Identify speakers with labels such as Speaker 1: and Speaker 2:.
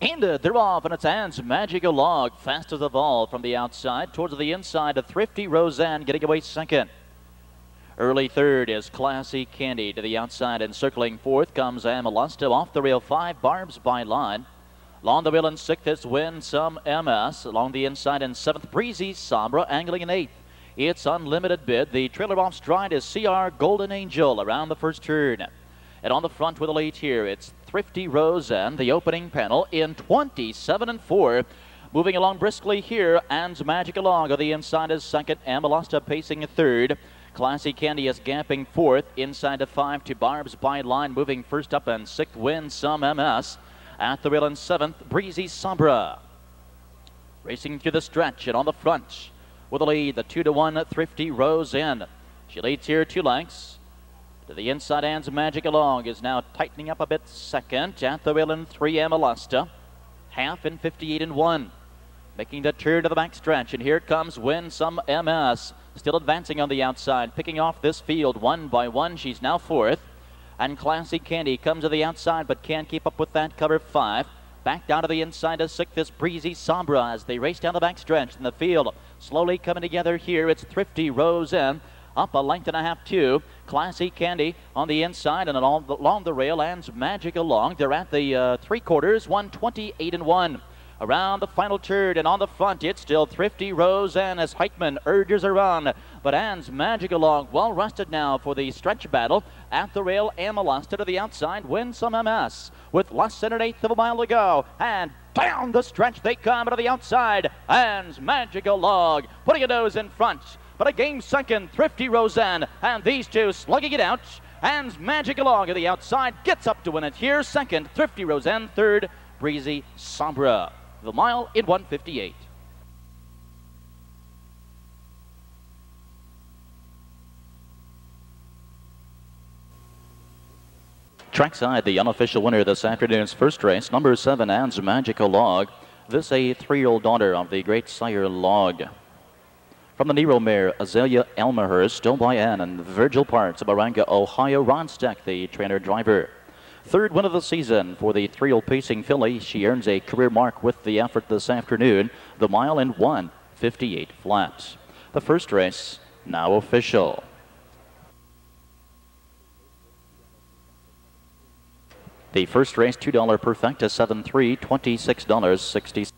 Speaker 1: And uh, they're off, and it's Anne's Magical Laag, fastest of all from the outside towards the inside. A thrifty Roseanne getting away second. Early third is Classy Candy to the outside, and circling fourth comes Amalusta off the rail. Five barbs by line. Along the rail in sixth is Winsome MS. Along the inside in seventh, Breezy Sabra angling in eighth. It's unlimited bid. The trailer off stride is CR Golden Angel around the first turn. And on the front with a lead here, it's Thrifty Roseanne, the opening panel in 27 and 4. Moving along briskly here, and Magical Laag on the inside is second. Amalusta pacing third. Classy Candy is gapping fourth. Inside the five to Barb's by line, moving first up and sixth Winsome MS. At the rail in seventh, Breezy Sabra. Racing through the stretch and on the front with the lead, the two to one Thrifty Rose Roseanne. She leads here two lengths. To the inside, Anne's Magical Laag is now tightening up a bit second. At the rail in three, Amalusta. Half in 58 and one. Making the turn to the back stretch, and here comes Winsome MS. Still advancing on the outside, picking off this field one by one. She's now fourth. And Classy Candy comes to the outside, but can't keep up with that cover five. Back down to the inside of sixth is Breezy Sabra as they race down the back stretch in the field. Slowly coming together here, it's Thrifty Rose in, up a length and a half, two. Classy Candy on the inside and along the, along the rail, and Magical Laag. They're at the uh, three quarters, 128 and 1. Around the final turn and on the front, it's still Thrifty Roseanne as Heitman urges her on. But Anne's Magical Laag, well rested now for the stretch battle. At the rail, Amalusta to the outside, Winsome MS. With less than an eighth of a mile to go. And down the stretch they come to the outside. Anne's Magical Laag putting a nose in front but a game second, Thrifty Roseanne. And these two slugging it out. And Magical Laag to the outside gets up to win it here. Second, Thrifty Roseanne. Third, Breezy Sabra. The mile in 158. Trackside, the unofficial winner this afternoon's first race, number seven, Anne's Magical Laag. This a three-year-old daughter of the great sire Laag. From the Nero mare, Azalea still by Ann, and Virgil Parts of Baranga, Ohio, Ron Steck, the trainer-driver. Third win of the season for the three-year-old pacing filly. She earns a career mark with the effort this afternoon. The mile in 158 flat. The first race now official. The first race, $2 perfecta, 7-3, $26.60.